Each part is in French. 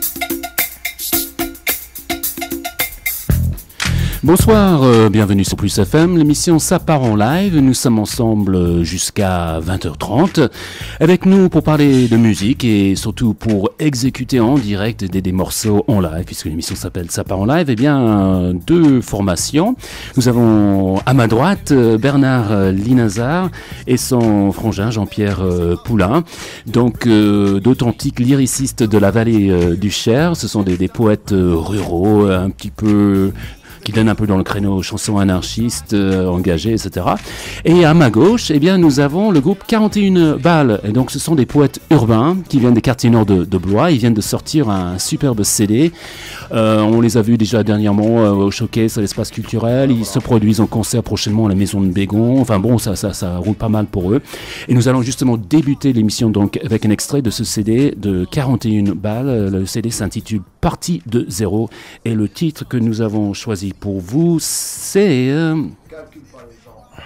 thank you Bonsoir, euh, bienvenue sur Plus FM, l'émission Ça en live. Nous sommes ensemble euh, jusqu'à 20h30 avec nous pour parler de musique et surtout pour exécuter en direct des, morceaux en live puisque l'émission s'appelle Ça en live. Eh bien, deux formations. Nous avons à ma droite euh, Bernard Linazar et son frangin Jean-Pierre Poulain. Donc, d'authentiques lyricistes de la vallée du Cher. Ce sont des, des poètes ruraux un petit peu qui donne un peu dans le créneau chansons anarchistes, euh, engagées, etc. Et à ma gauche, eh bien, nous avons le groupe 41 balles. Et donc, ce sont des poètes urbains qui viennent des quartiers nord de, Blois. Ils viennent de sortir un superbe CD. Euh, on les a vus déjà dernièrement euh, au showcase à l'espace culturel. Ils se produisent en concert prochainement à la maison de Bégon. Enfin bon, ça, ça, roule pas mal pour eux. Et nous allons justement débuter l'émission donc avec un extrait de ce CD de 41 balles. Le CD s'intitule Partie de zéro. Et le titre que nous avons choisi pour vous, c'est... Euh,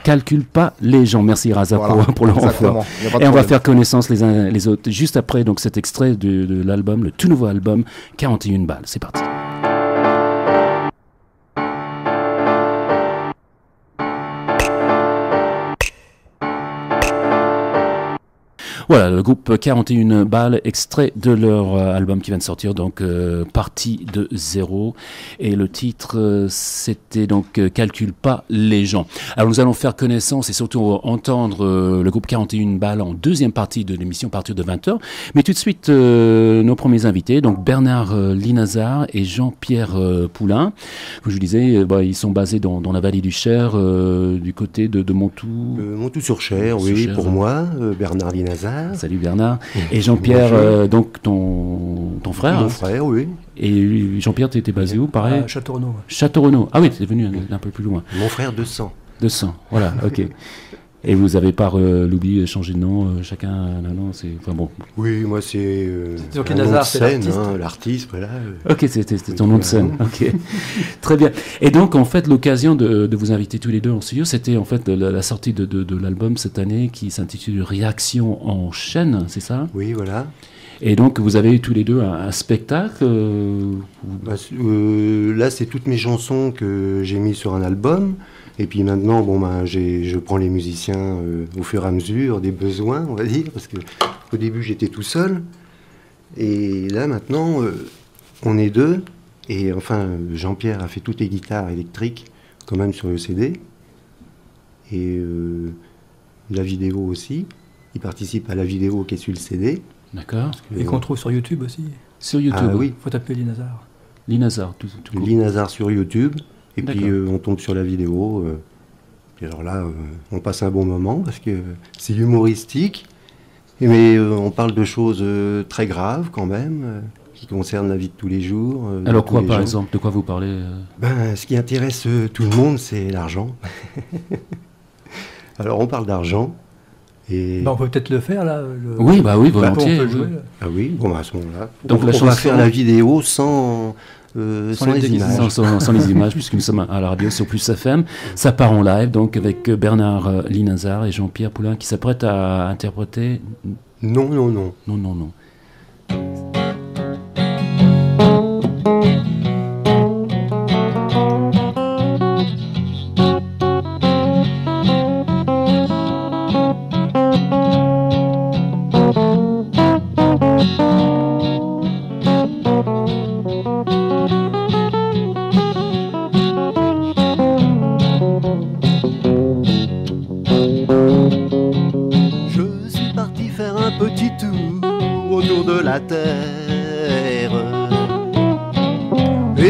calcule pas les gens. Merci Raza pour, le renfort. Et on va faire connaissance les uns les autres juste après donc cet extrait de, de l'album, le tout nouveau album 41 balles. C'est parti. Voilà, le groupe 41 balles, extrait de leur euh, album qui vient de sortir, donc euh, partie de zéro. Et le titre, euh, c'était donc Calcule pas les gens. Alors nous allons faire connaissance et surtout entendre le groupe 41 balles en deuxième partie de l'émission à partir de 20h. Mais tout de suite, nos premiers invités, donc Bernard Linazar et Jean-Pierre Poulain. Comme je vous disais, bah, ils sont basés dans, la vallée du Cher, du côté de, de Montou. Montou-sur-Cher, oui, pour moi, Bernard Linazar. Salut Bernard. Et Jean-Pierre, euh, donc ton, ton frère. Mon frère, oui. Et Jean-Pierre, tu étais basé où pareil? Château-Renaud. Château-Renaud. Ah oui, tu es venu un, peu plus loin. Mon frère, 200. 200, voilà, ok. Et vous avez pas euh, l'oubli changé de nom, euh, chacun non, non, c'est enfin bon. Oui, moi c'est euh, un nom de scène, l'artiste, voilà. Ok, c'était ton nom de scène. Ok, très bien. Et donc en fait l'occasion de, de, vous inviter tous les deux en studio, c'était en fait la, la sortie de, de, de l'album cette année qui s'intitule Réaction en chaîne, c'est ça? Oui, voilà. Et donc, vous avez tous les deux un, spectacle bah, Là, c'est toutes mes chansons que j'ai mis sur un album. Et puis maintenant, bon, ben, je prends les musiciens euh, au fur et à mesure des besoins, on va dire, parce que au début j'étais tout seul. Et là maintenant, euh, on est deux. Et enfin, Jean-Pierre a fait toutes les guitares électriques, quand même sur le CD. Et euh, la vidéo aussi. Il participe à la vidéo qui est sur le CD. D'accord. Et qu'on trouve sur YouTube aussi. Sur YouTube ah, oui. faut taper Linazar. Linazar, tout, tout Linazar sur YouTube. Et puis euh, on tombe sur la vidéo. Euh, et alors là, euh, on passe un bon moment parce que c'est humoristique. Mais on parle de choses très graves quand même, qui concernent la vie de tous les jours. alors quoi par exemple? De quoi vous parlez ben, Ce qui intéresse tout le monde, c'est l'argent. alors on parle d'argent. Et... Ben, on peut peut-être le faire là. Oui, bah oui, volontiers. Ah oui, bon, bah, à ce moment-là. Donc on, la on va faire la vidéo sans, euh, sans, les, images. Sans, les images, puisque nous sommes à la radio sur Plus FM. Ça part en live, donc avec Bernard euh, Linazar et Jean-Pierre Poulain qui s'apprêtent à interpréter. Non, non, non. Non, non, non.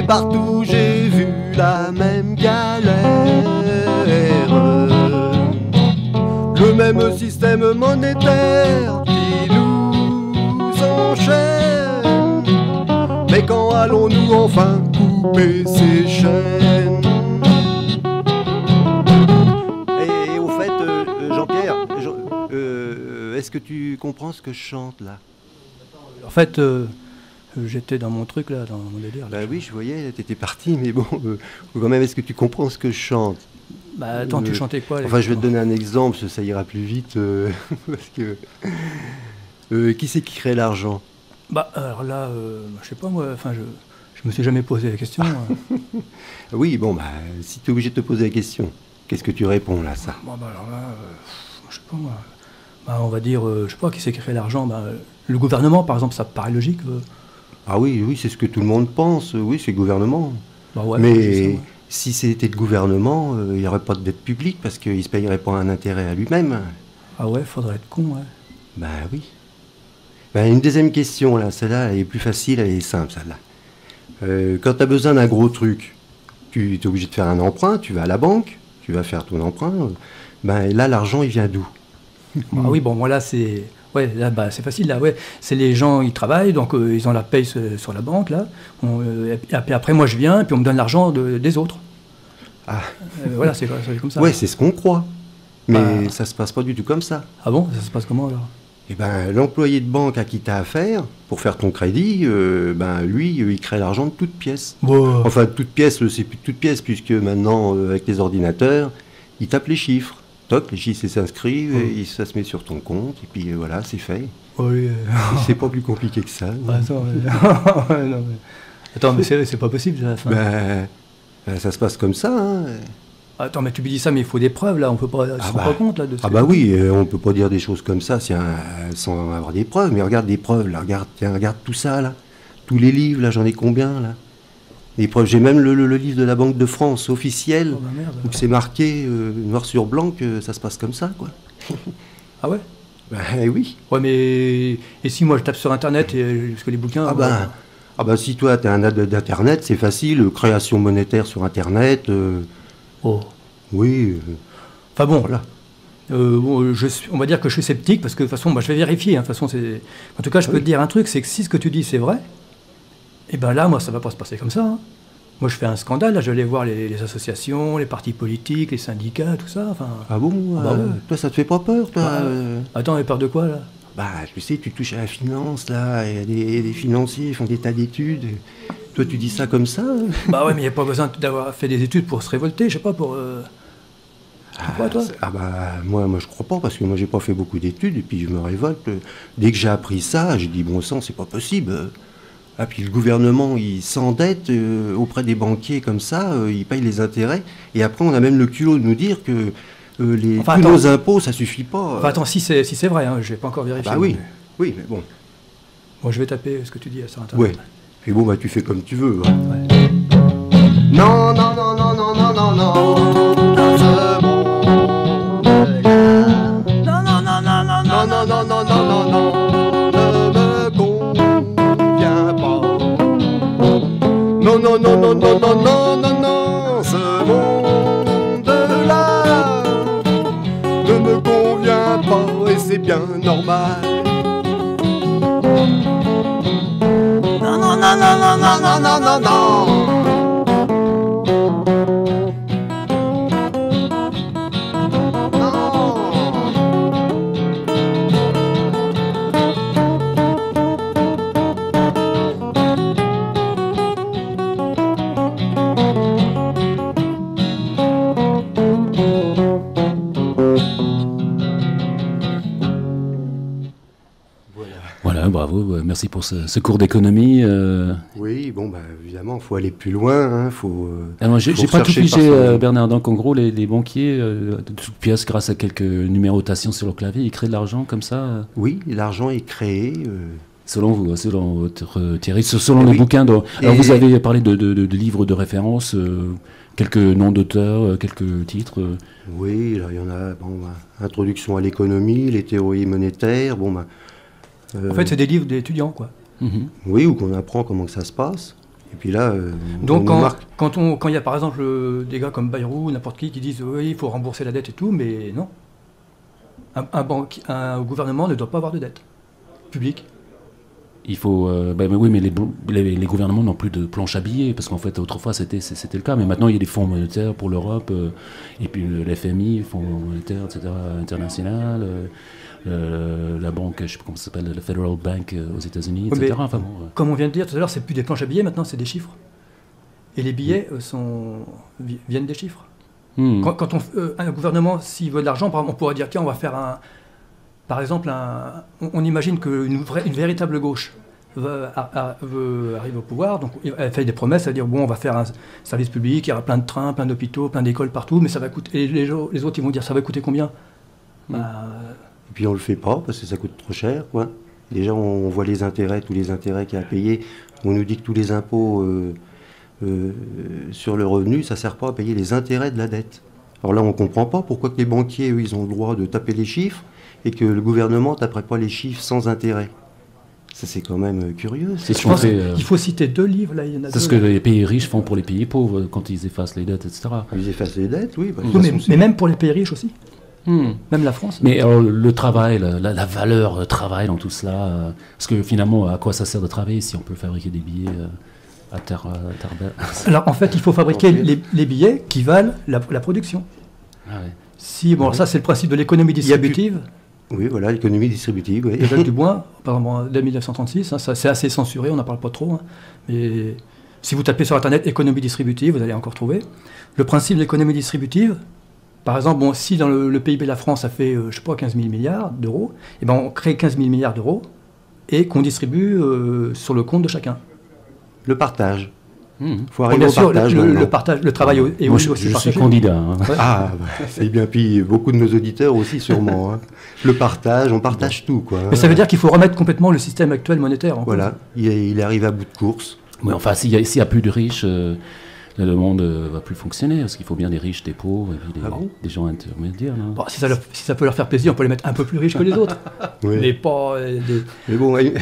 Partout j'ai vu la même galère. Le même système monétaire qui nous enchaîne. Mais quand allons-nous enfin couper ces chaînes? Tu comprends ce que je chante là En fait, euh, j'étais dans mon truc là, dans mon délire. Bah oui, je voyais, t'étais parti, mais bon, euh, quand même, est-ce que tu comprends ce que je chante? Bah attends, tu chantais quoi Enfin, je vais te donner un exemple, ça ira plus vite, euh, parce que qui c'est qui crée l'argent? Bah, alors là, je sais pas moi, enfin, je, je me suis jamais posé la question. Oui, bon, bah, si tu es obligé de te poser la question, qu'est-ce que tu réponds là, ça? Bon, bah, alors là, euh, je sais pas moi. Bah, on va dire, euh, je sais pas qui c'est qui crée l'argent. Bah, le gouvernement, par exemple, ça paraît logique. euh. Ah oui, oui, c'est ce que tout le monde pense. Oui, c'est le gouvernement. Bah ouais, Mais ouais. si c'était le gouvernement, euh, il n'y aurait pas de dette publique parce qu'il ne se payerait pas un intérêt à lui-même. Ah ouais, faudrait être con, ouais. Ben oui. Ben, une deuxième question, là, celle-là, elle est plus facile, elle est simple, celle-là. Euh, quand tu as besoin d'un gros truc, tu es obligé de faire un emprunt, tu vas à la banque, tu vas faire ton emprunt. Ben là, l'argent, il vient d'où? Ah oui, bon, moi là, c'est. Ouais, là, bah, c'est facile, là, ouais. C'est les gens, ils travaillent, donc euh, ils ont la paye sur, la banque, là. On, euh, et après, moi, je viens, puis on me donne l'argent de- des autres. Ah. Euh, voilà, c'est comme ça. Ouais, c'est ce qu'on croit. Mais Bah. ça se passe pas du tout comme ça. Ah bon Ça se passe comment, alors? Eh ben, l'employé de banque à qui tu as affaire, pour faire ton crédit, euh, ben, lui, euh, il crée l'argent de toutes pièces. Bon, Enfin, de toutes pièces, euh, c'est plus de toutes pièces, puisque maintenant, euh, avec les ordinateurs, il tape les chiffres. Toc, les chiffres s'inscrivent, et ça se met sur ton compte, et puis euh, voilà, c'est fait. oui, c'est pas plus compliqué que ça. Attends, mais- ouais, non, mais- Attends, mais c'est pas possible, ça. enfin. Ben, ben, ça se passe comme ça. hein. Attends, mais tu me dis ça, mais il faut des preuves, là. On peut pas. Se Ah rendent bah. pas compte, là, de Ah bah oui, euh, on peut pas dire des choses comme ça euh, sans avoir des preuves. Mais regarde des preuves, là, regarde, tiens, regarde tout ça, là. Tous les livres, là, j'en ai combien, là? Les preuves, j'ai même le, le- le livre de la Banque de France officiel, Oh, bah, merde. où c'est marqué euh, noir sur blanc que ça se passe comme ça, quoi. Ah ouais? Ben eh oui. Ouais, mais. Et si moi je tape sur internet, et... parce que les bouquins. Ah ouais, bah, ah bah si toi, t'as un ad d'internet, c'est facile, euh, création monétaire sur internet, euh, oh. oui, euh, Enfin bon, voilà. Euh, bon, je suis- on va dire que je suis sceptique parce que de toute façon, moi, je vais vérifier. hein. De toute façon, en tout cas, je peux Oui. te dire un truc, c'est que si ce que tu dis c'est vrai, et ben là, moi, ça va pas se passer comme ça. hein. Moi, je fais un scandale. Là, je vais aller voir les, les associations, les partis politiques, les syndicats, tout ça. Enfin, Ah bon Ah bah euh, ouais. Toi, ça te fait pas peur, toi Bah, euh attends, mais peur de quoi là? Bah, tu sais, tu touches à la finance, là, et les, les financiers font des tas d'études. Toi, tu dis ça comme ça hein Bah ouais, mais il n'y a pas besoin d'avoir fait des études pour se révolter. Je sais pas pour. euh, crois, toi? Ah bah, moi, moi, je crois pas, parce que moi, j'ai pas fait beaucoup d'études, et puis je me révolte. Dès que j'ai appris ça, j'ai dit, bon sang, c'est pas possible. Ah, puis le gouvernement, il s'endette euh, auprès des banquiers comme ça, euh, il paye les intérêts, et après, on a même le culot de nous dire que euh, les, Enfin, tous attends. nos impôts, ça suffit pas. Enfin, attends, si c'est si c'est vrai, hein, je vais pas encore vérifier. bah oui, mais- oui, mais bon. Bon, je vais taper ce que tu dis sur internet. Ouais. Et bon, bah, tu fais comme tu veux. hein. Ouais. Non, non, non, non, non, non, non, non, dans ce monde-là. Non, non, non, non, non, Non, non, non, non, non, non, non, Non, non, non, non, non, non, non, non, ce monde-là ne me convient pas et c'est bien normal. Non, non, non, non, non, non, non, non, non, non. Merci pour ce, ce cours d'économie. euh. Oui, bon, bah, évidemment, il faut aller plus loin. Hein, faut, euh, Alors, j'ai faut j'ai pas tout son- euh, Bernard. Donc, en gros, les, les banquiers, de toutes pièces, grâce à quelques numérotations sur le clavier, ils créent de l'argent comme ça, Oui, l'argent est créé. selon vous, hein, selon votre Thierry, selon les bouquins. de- Alors, Et- vous avez parlé de, de- de- de livres de référence, euh, quelques noms d'auteurs, quelques titres. euh. Oui, là, il y en a. Bon, bah, introduction à l'économie, les théories monétaires. Bon, bah, En fait, c'est des livres d'étudiants, quoi. Mhm. oui, où qu'on apprend comment que ça se passe. Et puis là, euh, on Donc, nous quand, marque. quand on, quand il y a par exemple euh, des gars comme Bayrou ou n'importe qui qui disent oui, il faut rembourser la dette et tout, mais non. Un, un, banque, un gouvernement ne doit pas avoir de dette publique. Il faut. euh, bah, mais oui, mais les, bou- les, les gouvernements n'ont plus de planche à billets, parce qu'en fait, autrefois, c'était le cas. Mais maintenant, il y a des fonds monétaires pour l'Europe, euh, et puis le, l'FMI, Fonds monétaire, etc., international, euh, euh, la banque, je sais pas comment ça s'appelle, la Federal Bank aux États-Unis, etc. mais- Enfin, bon. Comme on vient de dire tout à l'heure, c'est plus des planches à billets, maintenant c'est des chiffres. Et les billets euh, sont, vi- viennent des chiffres. Hmm. Quand, quand on, un gouvernement, s'il veut de l'argent, on pourrait dire tiens, on va faire un. Par exemple, un, on, on imagine qu'une une véritable gauche a- a- veut- arrive au pouvoir, donc elle fait des promesses, à dire bon, on va faire un service public, il y aura plein de trains, plein d'hôpitaux, plein d'écoles partout, mais ça va coûter. Et les, autres, ils vont dire ça va coûter combien? Bah, Et puis on le fait pas parce que ça coûte trop cher, quoi. Déjà, on voit les intérêts, tous les intérêts qu'il y a à payer. On nous dit que tous les impôts euh, euh, sur le revenu, ça sert pas à payer les intérêts de la dette. Alors là, on comprend pas pourquoi que les banquiers, eux, ils ont le droit de taper les chiffres et que le gouvernement taperait pas les chiffres sans intérêt. Ça, c'est quand même euh, curieux. C'est ce je qu'on pense fait. euh, faut citer deux livres, là, il y en a C'est ce que les pays riches font pour les pays pauvres quand ils effacent les dettes, etc. Ils effacent les dettes, oui. bah, Oui, mais, même pour les pays riches aussi, Hmm. même la France. Mais alors, le travail, la, valeur travail dans tout cela, euh, parce que finalement, à quoi ça sert de travailler si on peut fabriquer des billets euh, à terre, à terre belle Alors en fait, il faut fabriquer les, les billets qui valent la, la production. Ah ouais. Si, bon, ça c'est le principe de l'économie Il y a plus- distributive. Oui, voilà, l'économie distributive. oui. Et Jacques Dubois, par exemple, dès 1936, hein, c'est assez censuré, on n'en parle pas trop. hein. mais si vous tapez sur Internet économie distributive, vous allez encore trouver. Le principe de l'économie distributive, par exemple, bon, si dans le, le PIB de la France, ça fait, euh, je sais pas, 15 000 milliards d'euros, et ben on crée 15 000 milliards d'euros et qu'on distribue euh, sur le compte de chacun. Le partage. Hmm. faut arriver bien au sûr, partage le, le- partage, le travail est Moi, aussi je, suis candidat. hein. Ah, bah, c'est bien. Puis beaucoup de nos auditeurs aussi, sûrement. hein. Le partage, on partage tout, quoi. Mais ça veut dire qu'il faut remettre complètement le système actuel monétaire en. Voilà, il, il arrive à bout de course. Mais enfin, s'il y, a- a plus de riches, euh, le monde euh, va plus fonctionner, parce qu'il faut bien des riches, des pauvres, et puis des, Ah bon des gens intermédiaires. Bon, si, ça leur- si ça peut leur faire plaisir, on peut les mettre un peu plus riches que les autres. Oui. Mais pas. euh, des- Mais bon, ouais,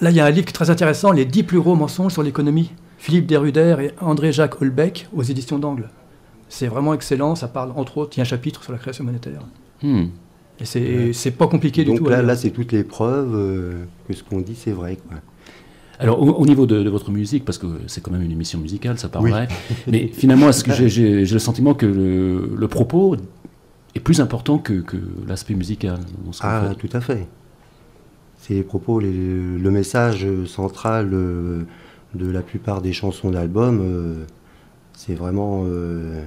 Là, il y a un livre qui est très intéressant, Les 10 plus gros mensonges sur l'économie. Philippe Deruder et André-Jacques Holbeck aux éditions d'Angle. C'est vraiment excellent, ça parle entre autres, il y a un chapitre sur la création monétaire. Hmm. Et c'est c'est pas compliqué du tout. là, là c'est toutes les preuves euh, que ce qu'on dit, c'est vrai. Quoi. Alors, au, au niveau de, de votre musique, parce que c'est quand même une émission musicale, ça Oui. paraît, mais finalement, est-ce que j'ai, le sentiment que le, le propos est plus important que, que l'aspect musical dans ce qu'on Ah, fait? tout à fait. C'est les propos, les- le message central euh, de la plupart des chansons d'album, euh, c'est vraiment... euh,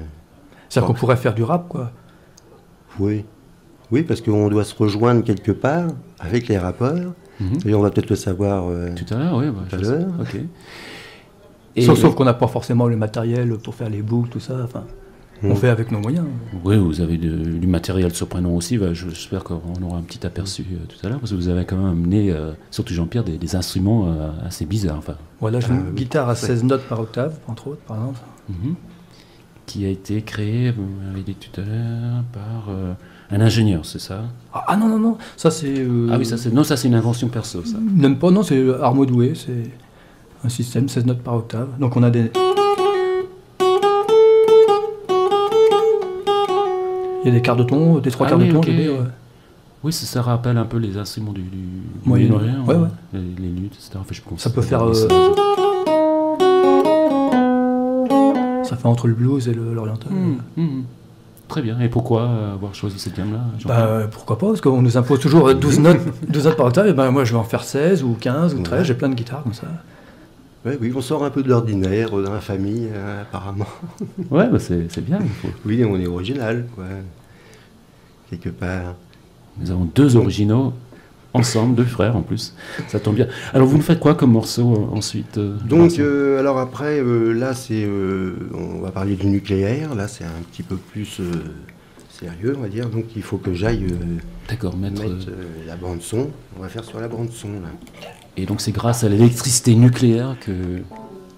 C'est-à-dire qu'on pourrait faire du rap, quoi. oui. Oui, parce qu'on doit se rejoindre quelque part avec les rappeurs. Mhm. Et on va peut-être le savoir euh, Tout à l'heure, oui. bah, Tout à l'heure. Sauf, sauf qu'on n'a pas forcément le matériel pour faire les boucles, tout ça. Enfin, on Mm. fait avec nos moyens. Oui, vous avez de- du matériel surprenant aussi. bah, je- J'espère qu'on aura un petit aperçu euh, tout à l'heure, parce que vous avez quand même amené, euh, surtout Jean-Pierre, des, des instruments euh, assez bizarres. Enfin, Voilà, j'ai Ah, une oui. guitare à Ouais. 16 notes par octave, entre autres, par exemple. mhm. qui a été créé, vous m'avez dit tout à l'heure, par euh, un ingénieur, c'est ça? Ah, ah non, non, non, ça c'est. euh, Ah oui, ça c'est non, ça c'est une invention perso, ça. Même pas, non, c'est Armo Doué, c'est un système, 16 notes par octave. Donc on a des. Il y a des quarts de ton, des trois Ah quarts oui, de ton, ok. je veux dire. Oui, ça, ça rappelle un peu les instruments du, du, du Moyen- Moyen-Orient, ouais, hein, ouais. Les, les luttes, etc. Enfin, je pense- Ça peut faire, euh. Ça fait entre le blues et l'oriental. Hum, hum. Très bien. Et pourquoi euh, avoir choisi cette gamme-là Bah, euh, pourquoi pas, parce qu'on nous impose toujours 12 notes, 12 notes par octave, et ben moi je vais en faire 16 ou 15 ou 13, Ouais. j'ai plein de guitares comme ça. Ouais, oui, on sort un peu de l'ordinaire euh, dans la famille, euh, apparemment. Ouais, bah, c'est bien. il faut- Oui, on est original, quoi. Quelque part. Nous avons deux originaux ensemble, deux frères en plus. Ça tombe bien. Alors, vous nous faites quoi comme morceau euh, ensuite euh, Donc, euh, alors après, là, c'est, on va parler du nucléaire. Là, c'est un petit peu plus sérieux, on va dire. Donc, il faut que j'aille D'accord, mettre. mettre euh, la bande son. On va faire sur la bande son, là. Et donc, c'est grâce à l'électricité nucléaire que,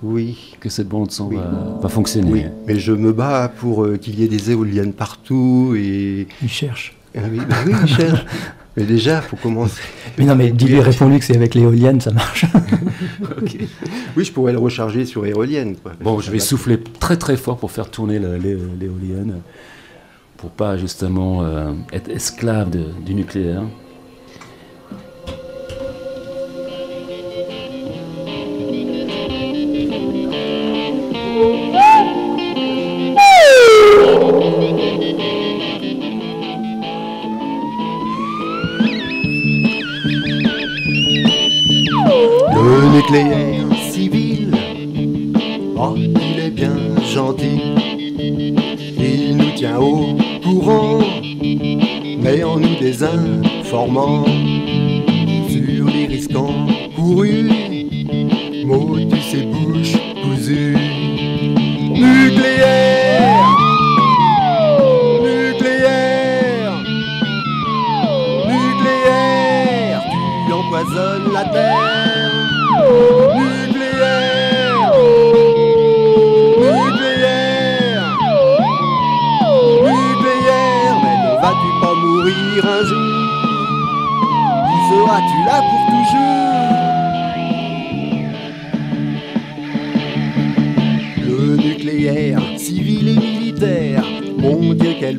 Oui. que cette bande son Oui. va, va fonctionner. Oui, mais je me bats pour euh, qu'il y ait des éoliennes partout et Il cherche. Ah oui, bah oui, il cherche. Mais déjà, il faut commencer. Mais non, mais dis-lui, réponds-lui que c'est avec l'éolienne, ça marche. Oui, je pourrais le recharger sur éolienne. Quoi. Bon, je vais souffler très très fort pour faire tourner l'éolienne, pour pas justement euh, être esclave de- du nucléaire. Le nucléaire civil, oh, il est bien gentil. Tient au courant, mais en nous désinformant sur les risques encourus motus et bouche cousue. Nucléaire. Nucléaire. Nucléaire Tu empoisonnes la terre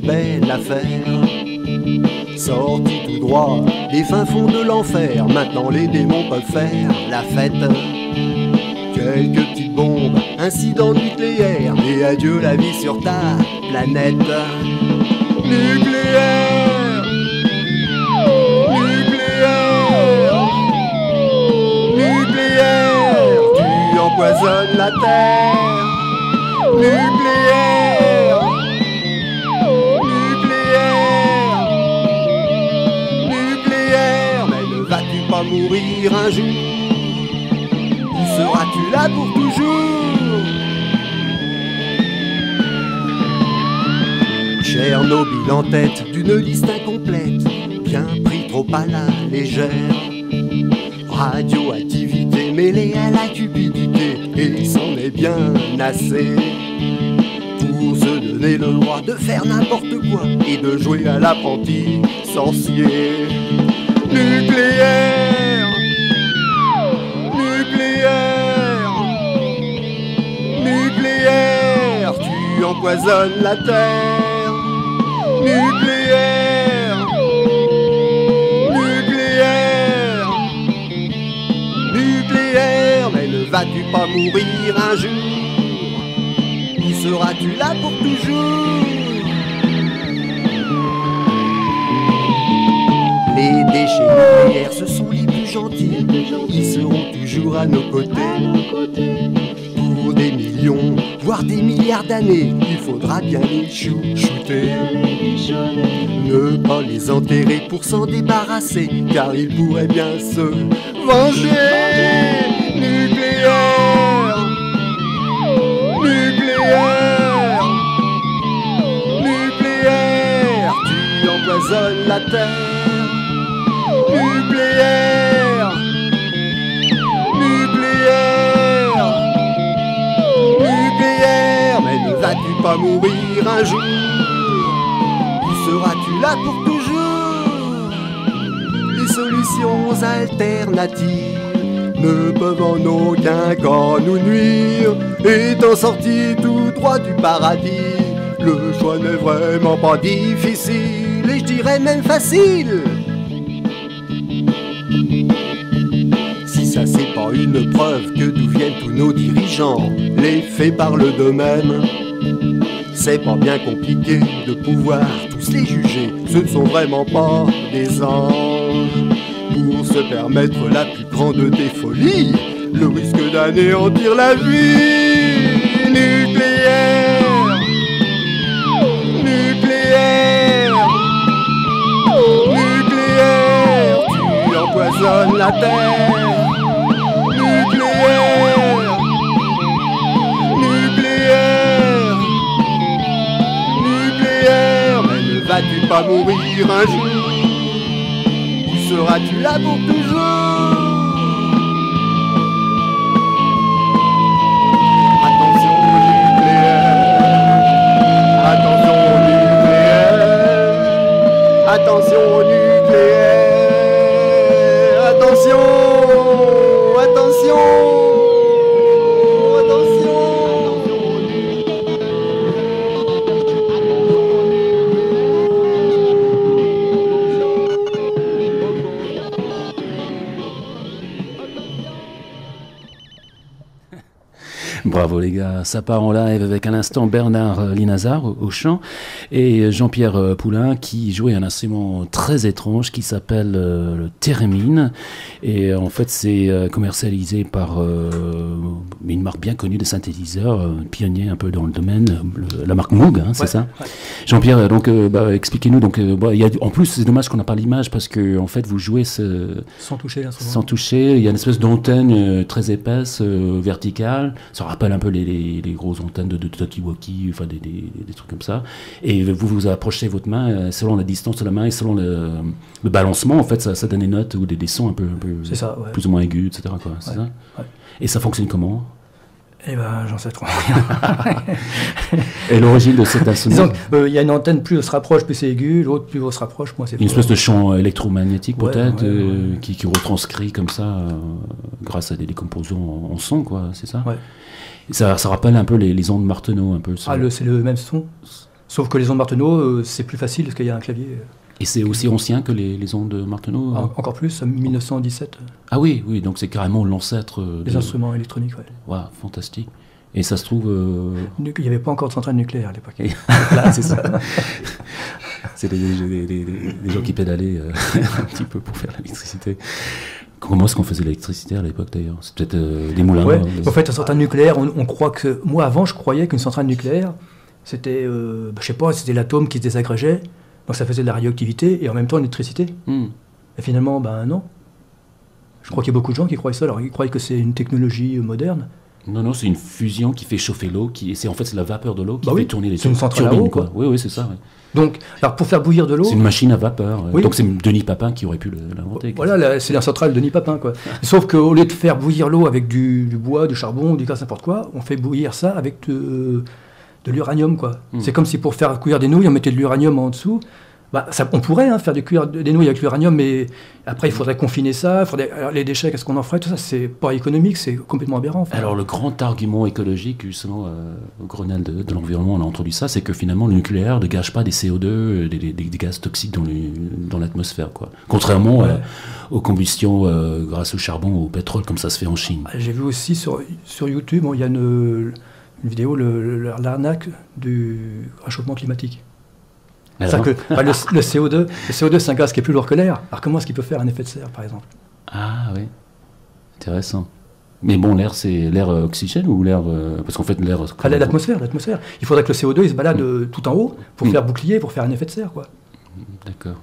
belle affaire. Sorti tout droit des fins fonds de l'enfer, maintenant les démons peuvent faire la fête. Quelques petites bombes, incident nucléaire, et adieu la vie sur ta planète. Nucléaire! Empoisonnes la terre. Nucléaire mourir un jour Ou seras-tu là pour toujours? Tchernobyl en tête d'une liste incomplète, bien pris trop à la légère. Radioactivité mêlée à la cupidité, et c'en est bien assez. Pour se donner le droit de faire n'importe quoi et de jouer à l'apprenti sorcier. Nucléaire Tu empoisonnes la terre. Nucléaire. Nucléaire. Nucléaire Mais ne vas-tu pas mourir un jour? Ou seras-tu là pour toujours? Les déchets nucléaires, ce sont les plus gentils. Ils seront toujours à nos côtés. Pour des millions, voire des milliards d'années, il faudra bien les chouchouter. Ne pas les enterrer pour s'en débarrasser, car ils pourraient bien se venger. Nucléaire. Nucléaire. Nucléaire. Tu empoisonnes la terre. Nucléaire vas-tu pas mourir un jour. Ou seras-tu là pour toujours? Les solutions alternatives ne peuvent en aucun cas nous nuire. Étant sortis tout droit du paradis Le choix n'est vraiment pas difficile. Et je dirais même facile. Si ça c'est pas une preuve que d'où viennent tous nos dirigeants, les faits parlent d'eux-mêmes. C'est pas bien compliqué de pouvoir tous les juger, ce ne sont vraiment pas des anges. Pour se permettre la plus grande des folies, le risque d'anéantir la vie nucléaire. Nucléaire. Nucléaire. Tu empoisonnes la terre. Vas-tu pas mourir un jour Ou seras-tu là pour toujours Attention au nucléaire. Attention au nucléaire. Attention au nucléaire. Attention. Attention. Attention. Les gars, ça part en live avec un instant Bernard Linazar au, chant et Jean-Pierre Poulain qui jouait un instrument très étrange qui s'appelle le thérémine et en fait c'est commercialisé par une marque bien connue de synthétiseurs, pionnier un peu dans le domaine, la marque Moog, hein, c'est ça Jean-Pierre, donc bah, expliquez-nous. Donc, bah, y a, en plus c'est dommage qu'on n'a pas l'image parce que en fait vous jouez ce, sans toucher sans toucher. Il y a une espèce d'antenne très épaisse verticale. Ça rappelle un peu les, les, grosses antennes de, de Tokiwoki, enfin des, des, des, trucs comme ça. Et vous vous approchez votre main euh, selon la distance de la main et selon le, le balancement. En fait, ça, ça, donne des notes ou des, des sons un peu, un peu ça, plus ou moins aigus, etc. Quoi, ça et ça fonctionne comment eh ben, j'en sais trop Et l'origine de cet instrument euh, il y a une antenne, plus on se rapproche, plus c'est aigu, l'autre, plus on se rapproche, moins c'est Une espèce de champ électromagnétique, peut-être, euh, qui, qui, retranscrit comme ça, euh, grâce à des décomposants en, son, quoi, c'est ça ça, ça, rappelle un peu les, les ondes Martenot, un peu. Ah, c'est le même son Sauf que les ondes Martenot, c'est plus facile parce qu'il y a un clavier. Et c'est aussi ancien que les, les ondes Martenot ah, Encore plus, 1917. Ah oui, oui, donc c'est carrément l'ancêtre. Des instruments électroniques, ouais. Wow, fantastique. Et ça se trouve. Euh, il n'y avait pas encore de centrale nucléaire à l'époque. c'est ça. c'est des, gens qui pédalaient euh, un petit peu pour faire l'électricité. Comment est-ce qu'on faisait l'électricité à l'époque d'ailleurs? C'est peut-être euh, des moulins. Ouais. En fait, une centrale nucléaire, on, croit que. Moi, avant, je croyais qu'une centrale nucléaire, c'était. Bah, je sais pas, c'était l'atome qui se désagrégeait. Donc ça faisait de la radioactivité et en même temps l'électricité. Hmm. Et finalement, ben non. Je crois qu'il y a beaucoup de gens qui croient ça. Alors ils croient que c'est une technologie moderne. Non, non, c'est une fusion qui fait chauffer l'eau. Qui... C'est en fait la vapeur de l'eau qui bah fait tourner les C'est une centrale à eau, quoi. Oui, oui, c'est ça. Donc, alors pour faire bouillir de l'eau. C'est une machine à vapeur. Donc c'est Denis Papin qui aurait pu l'inventer. Voilà, c'est la centrale Denis Papin, quoi. Sauf qu'au lieu de faire bouillir l'eau avec du, bois, du charbon, du gaz, n'importe quoi, on fait bouillir ça avec de, l'uranium, quoi. Hmm. C'est comme si pour faire cuire des nouilles, on mettait de l'uranium en dessous. Bah, ça, on pourrait hein, faire des, cuir, des nouilles avec l'uranium, mais après il faudrait confiner ça, faudrait, les déchets, qu'est-ce qu'on en ferait Tout ça, c'est pas économique, c'est complètement aberrant. Alors le grand argument écologique, justement, euh, au Grenelle de, l'environnement, on a entendu ça, c'est que finalement le nucléaire ne gâche pas des CO2, euh, des, gaz toxiques dans l'atmosphère. quoi. Contrairement euh, aux combustions grâce au charbon ou au pétrole, comme ça se fait en Chine. J'ai vu aussi sur, sur YouTube, il y a une, une vidéo, l'arnaque du réchauffement climatique. Que, bah, le, CO2, le CO2 c'est un gaz qui est plus lourd que l'air. Alors comment est-ce qu'il peut faire un effet de serre, par exemple? Ah oui, intéressant. Mais bon, l'air, c'est l'air euh, oxygène ou l'air. Euh, parce qu'en fait, l'air. Ah, l'atmosphère, l'atmosphère. Il faudrait que le CO2 il se balade mm. euh, tout en haut pour mm. faire bouclier, pour faire un effet de serre, quoi. D'accord.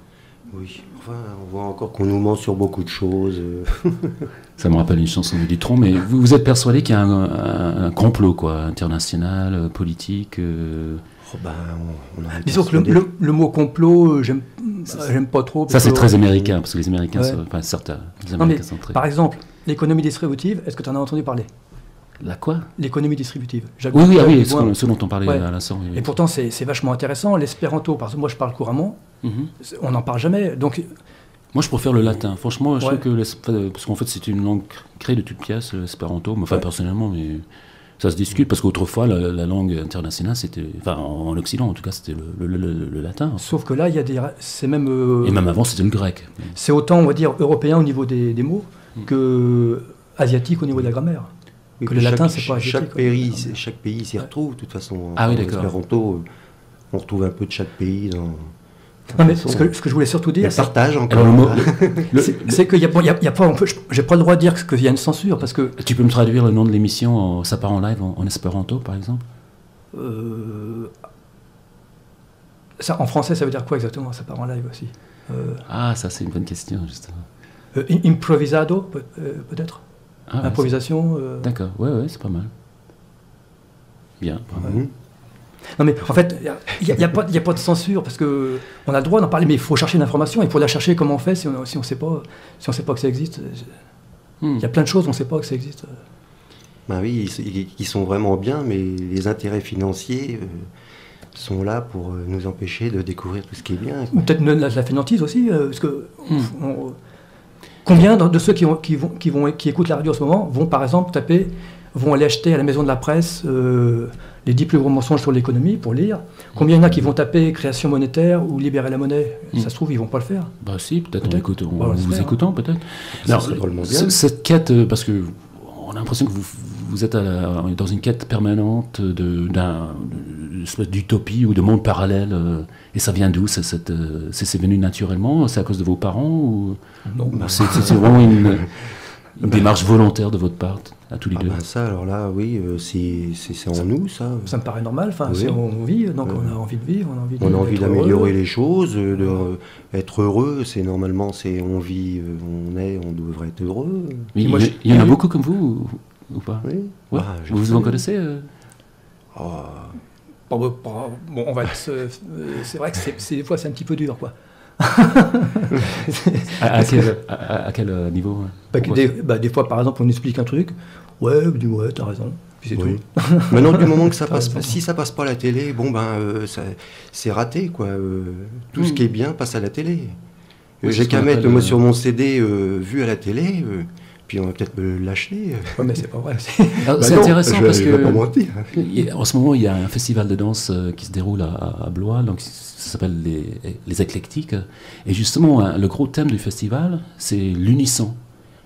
Oui, enfin, on voit encore qu'on nous ment sur beaucoup de choses. Ça me rappelle une chanson de Dutron, mais vous, vous êtes persuadé qu'il y a un, complot, quoi, international, politique Oh, ben, Disons que le, mot complot, euh, j'aime pas trop. Ça, c'est très américain, parce que les Américains, sont, enfin, certains, les Américains sont très. Par exemple, l'économie distributive, est-ce que tu en as entendu parler? La quoi? L'économie distributive. Oui, oui, ah oui ce, dont on parlait à l'instant. Et pourtant, c'est vachement intéressant. L'espéranto, parce que moi, je parle couramment, mhm. on n'en parle jamais. Donc. Moi, je préfère le latin. Franchement, je trouve que. Parce qu'en fait, c'est une langue créée de toutes pièces, l'espéranto. Enfin, personnellement, mais ça se discute parce qu'autrefois la, langue internationale c'était enfin en, Occident en tout cas c'était le, latin sauf que là il y a des c'est même euh, et même avant c'était le grec c'est autant on va dire européen au niveau des, mots mm. que asiatique au niveau de la grammaire que le latin c'est pas asiatique chaque pays chaque pays s'y retrouve de toute façon ah oui d'accord euh, on retrouve un peu de chaque pays dans non, mais ce que, ce que, je voulais surtout dire. partage encore. C'est qu'il n'y a, y a, y a, pas. J'ai pas le droit de dire qu'il y a une censure parce que. Tu peux me traduire le nom de l'émission, ça part en live en, espéranto par exemple? Euh, ça, En français, ça veut dire quoi exactement? Ça part en live aussi? Euh, ah, ça, c'est une bonne question, justement. Euh, improvisado, peut-être? Ah, Improvisation. D'accord, ouais, ouais, c'est pas mal. Bien. Non, mais en fait, il n'y a, pas de censure parce qu'on a le droit d'en parler, mais il faut chercher l'information. Il faut la chercher comment on fait si on ne sait, pas, si on sait pas que ça existe. Hmm. Il y a plein de choses, on ne sait pas que ça existe. Ben oui, ils, sont vraiment bien, mais les intérêts financiers euh, sont là pour euh, nous empêcher de découvrir tout ce qui est bien. Ou peut-être la, la fainéantise aussi, euh, parce que hmm. Combien de, ceux qui, qui, vont, qui, vont, qui écoutent la radio en ce moment vont par exemple taper, vont aller acheter à la maison de la presse les dix plus gros mensonges sur l'économie pour lire? Combien il y en a qui vont taper création monétaire ou libérer la monnaie? Ça se trouve, ils vont pas le faire. Bah si, peut-être en, écoute, vous écoutant, peut-être. cette quête, euh, parce que on a l'impression que vous, vous êtes dans une quête permanente d'un espèce d'utopie ou de monde parallèle. et ça vient d'où C'est venu naturellement C'est à cause de vos parents ou Non, c'est vraiment une, une démarche volontaire de votre part à tous les ah deux? ben ça, alors là, oui, euh, c'est en nous, ça. Ça me paraît normal, enfin, on vit, donc on a envie de vivre, on a envie On a envie d'améliorer les choses, de, être heureux, c'est normalement, c'est on vit, euh, on est, on devrait être heureux. il, y, en a beaucoup comme vous, ou, pas Oui. Ouais. Ah, vous vous en connaissez euh ah. bon, on va c'est vrai que c'est des fois c'est un petit peu dur, quoi. à, quel, euh, niveau hein, bah, des, bah, des, fois, par exemple, on explique un truc. Ouais, on dit ouais, t'as raison. Puis c'est tout. Maintenant, du moment que ça passe, si ça passe pas à la télé, bon ben, euh, c'est raté quoi. Euh, tout ce hmm. qui est bien passe à la télé. J'ai qu'à mettre moi sur mon CD vu à la télé puis on va peut-être me lâcher. Ouais, mais c'est pas vrai. Bah c'est intéressant parce que en ce moment il y a un festival de danse qui se déroule à, Blois, donc ça s'appelle les, les, éclectiques. Et justement, hein, le gros thème du festival, c'est l'unisson.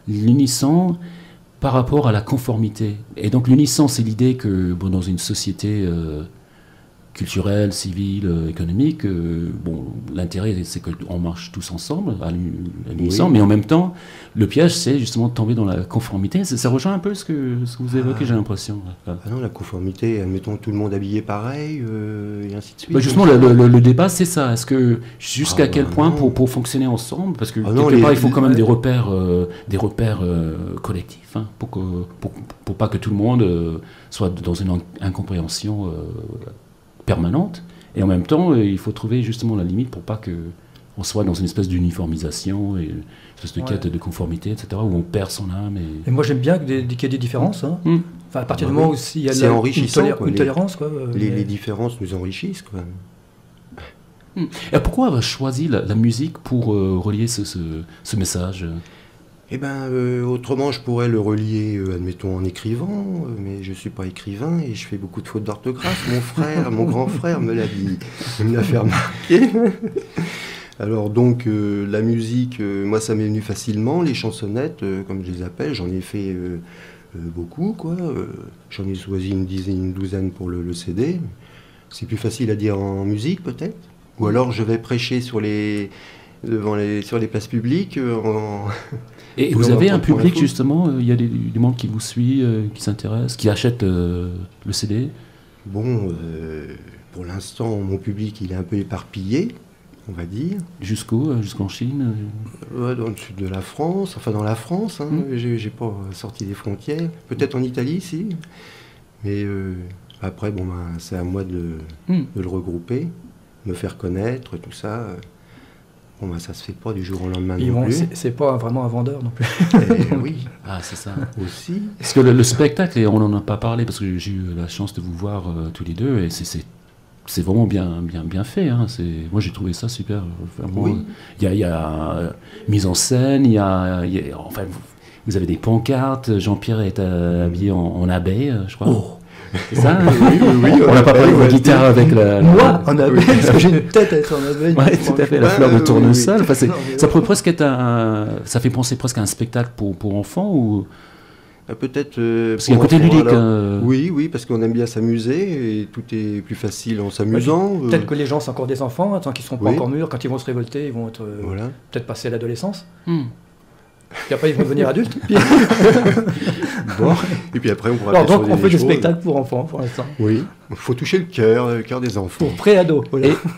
L'unisson par rapport à la conformité. Et donc l'unisson, c'est l'idée que bon, dans une société euh, culturelle, civile, euh, économique, euh, bon, l'intérêt c'est qu'on marche tous ensemble à l'unisson, mais en même temps, le piège c'est justement de tomber dans la conformité. Ça, rejoint un peu ce que, ce que vous évoquez, ah. j'ai l'impression. Ah non, la conformité, admettons tout le monde habillé pareil, euh, et ainsi de suite. Bah, justement, le, le, débat c'est ça. Est-ce que jusqu'à ah quel bah point pour, pour, fonctionner ensemble, parce que quelque part il faut quand même des repères, des repères collectifs, hein, pour, que, pour, pour, pas que tout le monde soit dans une incompréhension permanente. Et en même temps, euh, il faut trouver justement la limite pour pas que on soit dans une espèce d'uniformisation et une espèce de quête de conformité, etc., où on perd son âme. Et, et moi, j'aime bien qu'il y ait des différences. Hein. Hmm. Enfin, à partir du moment où il y a la, une, tolérance. Quoi, euh, les, différences nous enrichissent. Quoi. Hmm. Et pourquoi avoir choisi la, musique pour euh, relier ce, ce, ce message eh bien, euh, autrement, je pourrais le relier, euh, admettons, en écrivant, euh, mais je ne suis pas écrivain et je fais beaucoup de fautes d'orthographe. Mon frère, mon grand frère me l'a dit, me l'a fait remarquer. Alors donc, la musique, moi, ça m'est venu facilement. Les chansonnettes, comme je les appelle, j'en ai fait beaucoup, quoi. j'en ai choisi une dizaine, une douzaine pour le, le CD. C'est plus facile à dire en musique, peut-être? Ou alors, je vais prêcher sur les devant les, sur les places publiques. Euh, et vous avez un public justement, euh, il y a des, du monde qui vous suit, euh, qui s'intéresse, qui achète le CD Bon, pour l'instant, mon public il est un peu éparpillé, on va dire. Jusqu'où Jusqu'en Chine Dans le sud de la France, enfin dans la France, hein, hmm. j'ai pas sorti des frontières. Peut-être en Italie, si. Mais après, bon, ben, c'est à moi de, hmm. de, le regrouper, me faire connaître, tout ça. Bon, bah, ça se fait pas du jour au lendemain non plus. C'est pas vraiment un vendeur non plus. Eh oui. Ah, c'est ça. Aussi. Parce que le, spectacle, et on n'en a pas parlé parce que j'ai eu la chance de vous voir euh, tous les deux, et c'est vraiment bien, bien, bien fait. Hein. Moi, j'ai trouvé ça super. Il y, a, euh, mise en scène, il y a, enfin, vous, avez des pancartes. Jean-Pierre est euh, habillé en, abeille, je crois. Oh. C'est ça Oui, oui, oui. On n'a pas parlé de la guitare avec la. Moi, en abeille, parce que j'ai une tête à être en abeille. Oui, tout à fait, la fleur de tournesol. Enfin, ça pourrait presque être un. Ça fait penser presque à un spectacle pour, pour enfants ou. Euh, peut-être. Euh, parce qu'il y a un côté ludique. Euh. Oui, oui, parce qu'on aime bien s'amuser et tout est plus facile en s'amusant. Peut-être que les gens, sont encore des enfants, tant qu'ils ne sont pas encore mûrs, quand ils vont se révolter, ils vont être peut-être passer à l'adolescence. Hmm. Puis après, ils vont devenir adultes. bon. Et puis après, on pourra Alors, donc, on fait des spectacles pour enfants pour l'instant. Oui, il faut toucher le cœur, le cœur des enfants. Pour pré-ado.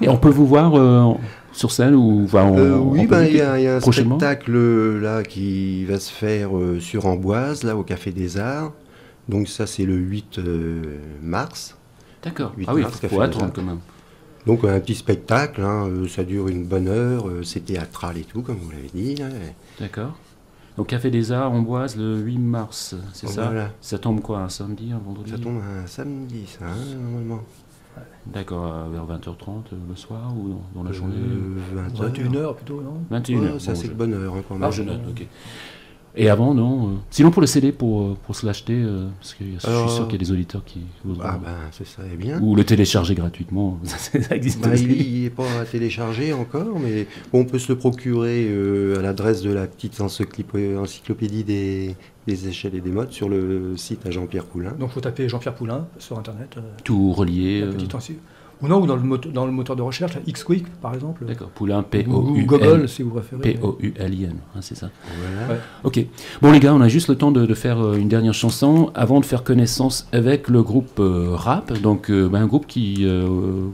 Et, on peut vous voir euh, sur scène ou euh, Oui, ben, il y, a un spectacle là qui va se faire euh, sur Amboise, là, au Café des Arts. Donc, ça, c'est le 8 mars. D'accord. Ah oui, il faut attendre quand même. Donc un petit spectacle, hein, ça dure une bonne heure, c'est théâtral et tout, comme vous l'avez dit. D'accord. Donc Café des Arts, Amboise, le 8 mars, c'est ça Ça tombe quoi, un samedi, un vendredi Ça tombe un samedi, ça, hein, normalement. D'accord, vers 20h30 euh, le soir ou dans, la euh, journée 21h plutôt, non? 21h. c'est assez bonne heure hein, quand même. Ah, je note, ok. Et avant, non. euh. Sinon, pour le CD, pour, euh, pour se l'acheter, euh, parce que je suis sûr qu'il y a des auditeurs qui Ah ben, ce serait bien. Ou le télécharger gratuitement. Ça, ça existe Bah, aussi. il n'est pas téléchargé encore, mais on peut se le procurer euh, à l'adresse de la petite encyclop- encyclopédie des, des échelles et des modes sur le site à Jean-Pierre Poulain. Donc, faut taper Jean-Pierre Poulain sur Internet. euh, Tout relié. la petite ency- Ou non, ou dans le, moto- dans le moteur de recherche, X-Quick, par exemple. D'accord. Poulain, Ou, P-O-U-L. si vous préférez. P-O-U-L-I-N, hein, c'est ça. Voilà. Ouais. Ok. Bon les gars, on a juste le temps de, de faire euh, une dernière chanson avant de faire connaissance avec le groupe euh, rap. Donc euh, ben, un groupe qui euh,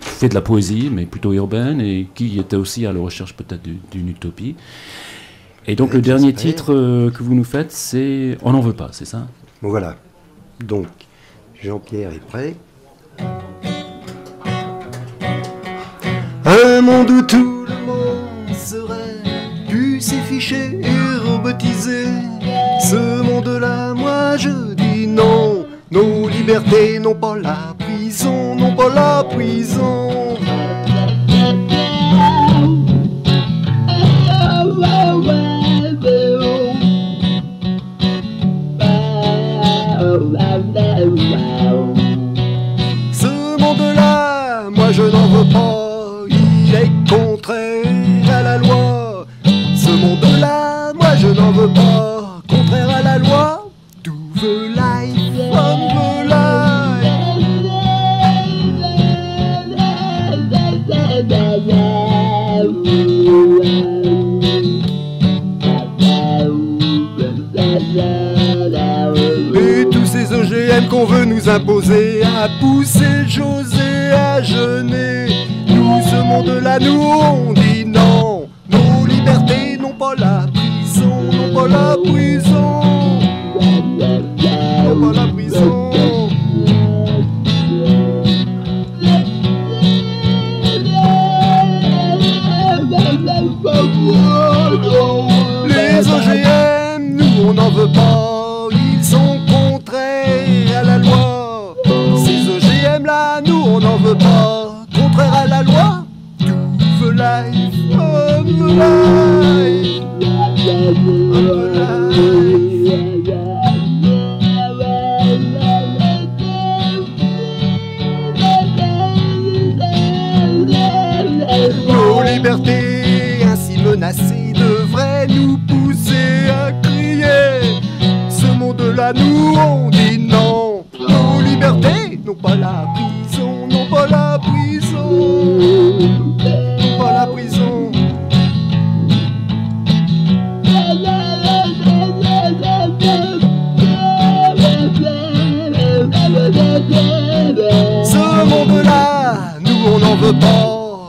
fait de la poésie, mais plutôt urbaine, et qui était aussi à la recherche peut-être du- d'une utopie. Et donc le dernier titre euh, que vous nous faites, c'est On n'en veut pas, c'est ça? Bon, voilà. Donc, Jean-Pierre est prêt. Un monde où tout le monde serait puce et robotisé. Ce monde-là, moi je dis non. Nos libertés n'ont pas la prison, n'ont pas la prison. N'en veut pas. Ils sont contraires à la loi. Ces OGM-là, nous, on n'en veut pas. Contraire à la loi. To the life, life,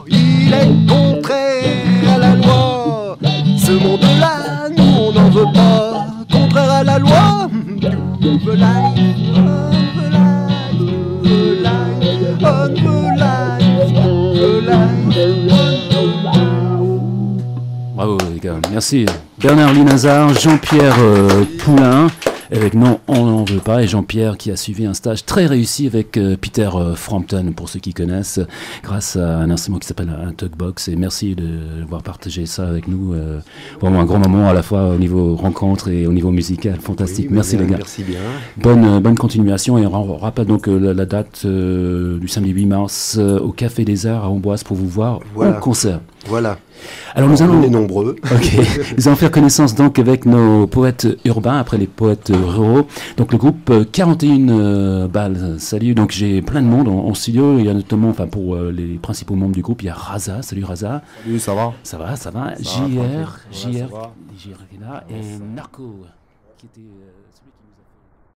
Il est contraire à la loi. Ce monde-là, nous, on n'en veut pas. Contraire à la loi. Bravo les gars, merci. Bernard Linazar, Jean-Pierre euh, Poulain, avec Non, on n'en veut pas, et Jean-Pierre qui a suivi un stage très réussi avec euh, Peter euh, Frampton, pour ceux qui connaissent, grâce à un instrument qui s'appelle un tugbox. Et merci de avoir partagé ça avec nous. euh, vraiment un grand moment à la fois au niveau rencontre et au niveau musical. Fantastique. Oui, merci bien, les gars. Merci bien. Bonne, bonne continuation et on rappelle donc la, la date du samedi 8 mars au Café des Arts à Amboise pour vous voir Voilà. au concert. Voilà. Alors nous allons On est nombreux. Ok, nous allons faire connaissance donc avec nos poètes urbains après les poètes ruraux. Donc le groupe euh, 41 euh, balles. Salut, donc j'ai plein de monde en, en studio. Il y a notamment, enfin pour euh, les principaux membres du groupe, il y a Raza. Salut Raza. Salut, ça va? Ça va, ça va. va, JR, JR, ça va. JR et Narco qui était euh,